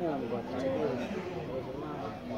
うん